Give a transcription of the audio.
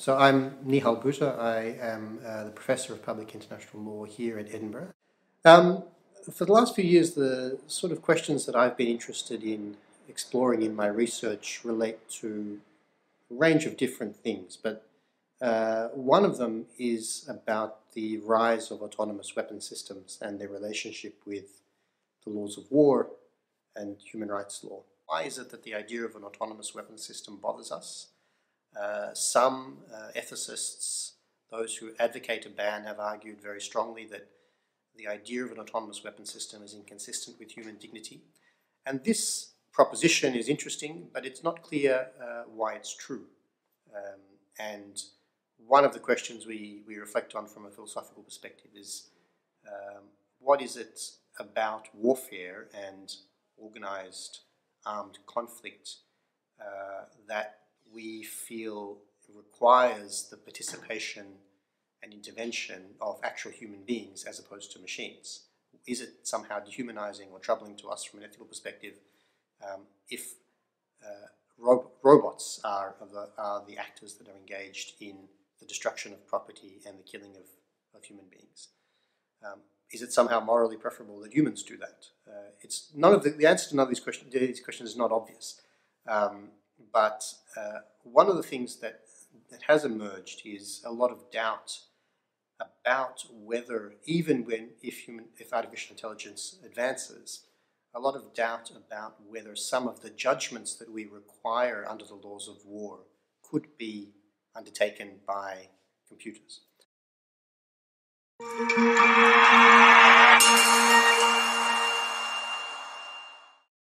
So I'm Nehal Bhuta. I am uh, the Professor of Public International Law here at Edinburgh. Um, for the last few years, the sort of questions that I've been interested in exploring in my research relate to a range of different things, but uh, one of them is about the rise of autonomous weapon systems and their relationship with the laws of war and human rights law. Why is it that the idea of an autonomous weapon system bothers us? Uh, some uh, ethicists, those who advocate a ban, have argued very strongly that the idea of an autonomous weapon system is inconsistent with human dignity. And this proposition is interesting, but it's not clear uh, why it's true. Um, and one of the questions we, we reflect on from a philosophical perspective is um, what is it about warfare and organized armed conflict uh, that feel requires the participation and intervention of actual human beings as opposed to machines? Is it somehow dehumanizing or troubling to us from an ethical perspective um, if uh, ro robots are the, are the actors that are engaged in the destruction of property and the killing of, of human beings? Um, is it somehow morally preferable that humans do that? Uh, it's none of the, the answer to none of these questions, these questions is not obvious. Um, but uh, one of the things that, that has emerged is a lot of doubt about whether, even when if human, if artificial intelligence advances, a lot of doubt about whether some of the judgments that we require under the laws of war could be undertaken by computers.